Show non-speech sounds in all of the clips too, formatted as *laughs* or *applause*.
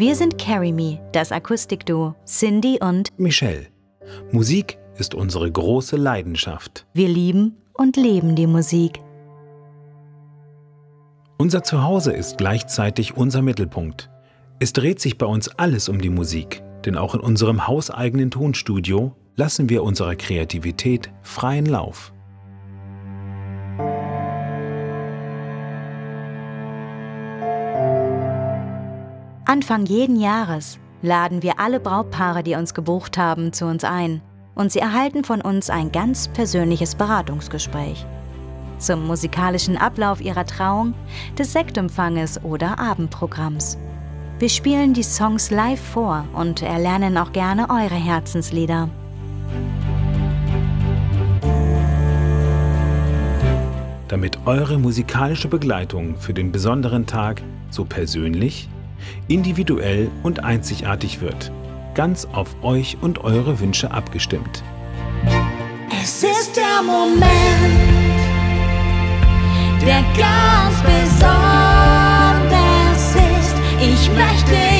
Wir sind Carry Me, das Akustikduo, Cindy und Michelle. Musik ist unsere große Leidenschaft. Wir lieben und leben die Musik. Unser Zuhause ist gleichzeitig unser Mittelpunkt. Es dreht sich bei uns alles um die Musik, denn auch in unserem hauseigenen Tonstudio lassen wir unserer Kreativität freien Lauf. Anfang jeden Jahres laden wir alle Brautpaare, die uns gebucht haben, zu uns ein und sie erhalten von uns ein ganz persönliches Beratungsgespräch. Zum musikalischen Ablauf ihrer Trauung, des Sektempfanges oder Abendprogramms. Wir spielen die Songs live vor und erlernen auch gerne eure Herzenslieder. damit eure musikalische Begleitung für den besonderen Tag so persönlich, individuell und einzigartig wird. Ganz auf euch und eure Wünsche abgestimmt. Es ist der Moment, der ganz besonders ist. Ich möchte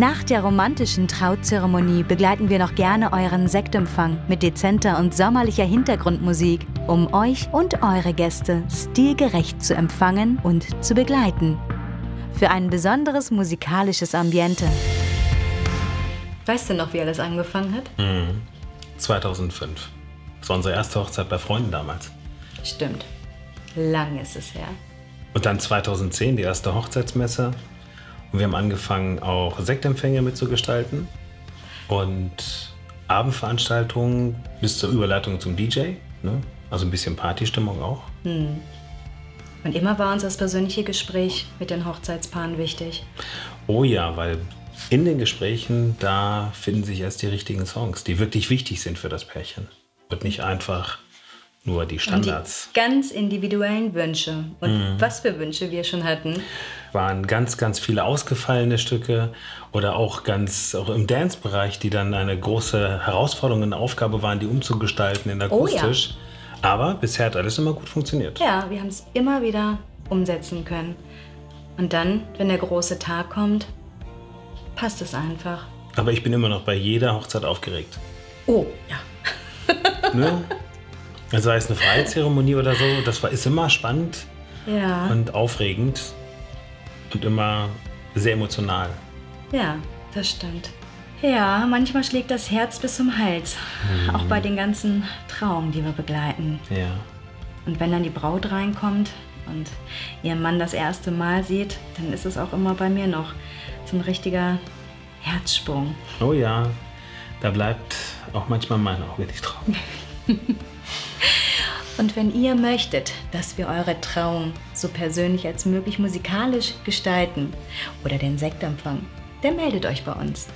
Nach der romantischen Trauzeremonie begleiten wir noch gerne euren Sektempfang mit dezenter und sommerlicher Hintergrundmusik, um euch und eure Gäste stilgerecht zu empfangen und zu begleiten. Für ein besonderes musikalisches Ambiente. Weißt du noch, wie alles angefangen hat? 2005. Das war unsere erste Hochzeit bei Freunden damals. Stimmt. Lang ist es her. Und dann 2010 die erste Hochzeitsmesse. Und wir haben angefangen, auch Sektempfänge mitzugestalten. Und Abendveranstaltungen bis zur Überleitung zum DJ. Ne? Also ein bisschen Partystimmung auch. Und immer war uns das persönliche Gespräch mit den Hochzeitspaaren wichtig. Oh ja, weil in den Gesprächen, da finden sich erst die richtigen Songs, die wirklich wichtig sind für das Pärchen. Und nicht einfach nur die Und Standards. die ganz individuellen Wünsche. Und was für Wünsche wir schon hatten. waren ganz, ganz viele ausgefallene Stücke oder auch ganz auch im Dance-Bereich, die dann eine große Herausforderung und Aufgabe waren, die umzugestalten in Oh ja. akustisch. Aber bisher hat alles immer gut funktioniert. Ja, wir haben es immer wieder umsetzen können. Und dann, wenn der große Tag kommt, passt es einfach. Aber ich bin immer noch bei jeder Hochzeit aufgeregt. Oh, ja. Ne? *laughs* Also sei es eine Freizeremonie oder so, das war, ist immer spannend Ja, und aufregend und immer sehr emotional. ja, das stimmt. Ja, manchmal schlägt das Herz bis zum Hals. Auch bei den ganzen Trauungen, die wir begleiten. Ja. Und wenn dann die Braut reinkommt und ihren Mann das erste Mal sieht, dann ist es auch immer bei mir noch so ein richtiger Herzsprung. Oh ja, da bleibt auch manchmal mein Auge nicht drauf. *laughs* Und wenn ihr möchtet, dass wir eure Trauung so persönlich als möglich musikalisch gestalten oder den Sektempfang, dann meldet euch bei uns.